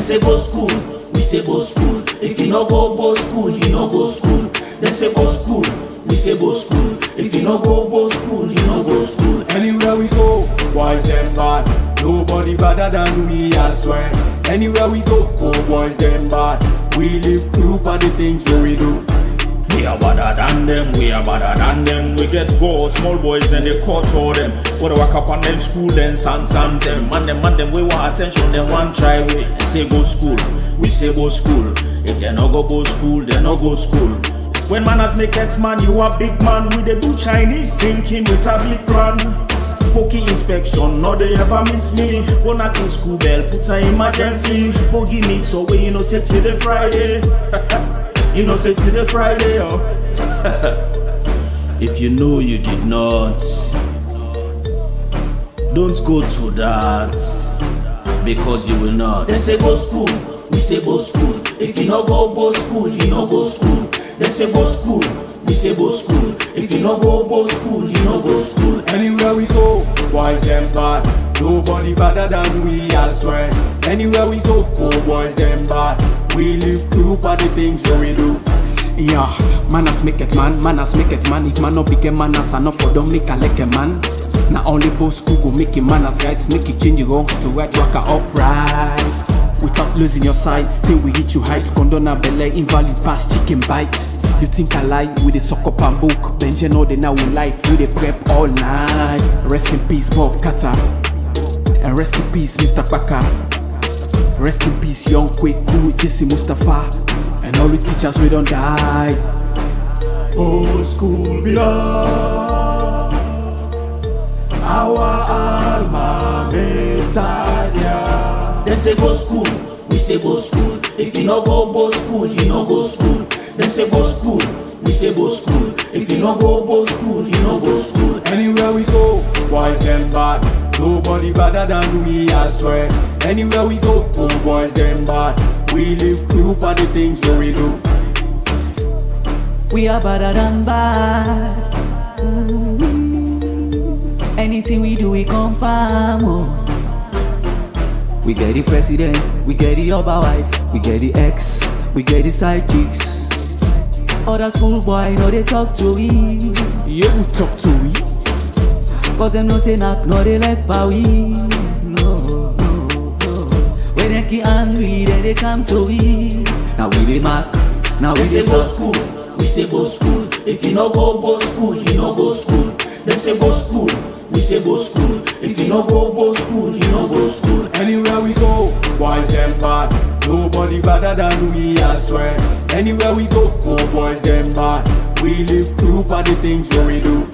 Them say go school, we say go school. If you no go go school, you no go school. Them say go school, we say go school. If you no go go school, you no go school. Anywhere we go, boys them bad. Nobody better than we, I swear. Anywhere we go, oh boys them bad. We live proof of the things we do. We are better than them, we are better than them. We get go, small boys and they caught for them. What walk up on them school, then san san them. Man them, man them, we want attention, them one try we. Say go school, we say go school. If they no go go school, they no go school. When manners make it man, you a big man. We they do Chinese thinking with a big plan. Bookie inspection, no they ever miss me. Go knock in school bell, put a emergency. Boogie meet so we you know say till the Friday. You know, say till the Friday, oh. if you know you did not, don't go to that because you will not. They say go school, we say go school. If you no go go school, you no go school. They say go school, we say go school. If you no go go school, you no go school. Anywhere we go, boys them bad. Nobody better than we, I swear. Anywhere we go, oh boys them bad. We live proof of the things that we do. Yeah, manners make it man, manners make it man. If man no big manners, I no for don't make a like a man. Now only Bo School go make it manners right, make it change your wrongs to right, a upright. Without losing your sight, still we hit you heights. Condona belly, invalid pass chicken bite. You think I lie with the suck up and book? Benji know they now in life, we they prep all night. Rest in peace, Bob Carter. And rest in peace, Mr. Baka. Rest in peace, young quick cool Jesse Mustafa. And all the teachers we don't die. Oh, school belong our alma mater. They say go school, we say go school. If you no go go school, you no go school. They say go school, we say go school. If you no go go school, you no go school. Anywhere we go, boys them bad. Nobody better than we, I swear. Anywhere we go, oh boys them bad. We live proof of the things that we do. We are better than bad. Mm-hmm. Anything we do, we confirm. Oh. We get the president, we get the Oba wife, we get the ex, we get the side chicks. Other school boy know they talk to we, Yeah, we talk to we. Cause them no say knock, no they left by we. No, no, no. When they get angry, then they come to we. Now we the mark, now we They go school, we say go school. If you no go go school, you no go school. They say go school, we say go school. If you no go go school, you no go school. Anywhere we go, boys them bad. Nobody better than we, I swear. Anywhere we go, oh boys them bad. We live proof of the things that we do.